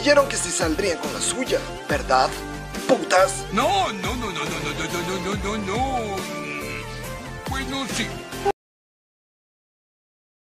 Dijeron que se saldrían con la suya, ¿verdad? Putas. No, no, no, no, no, no, no, no, no, no, no, no. Bueno, sí.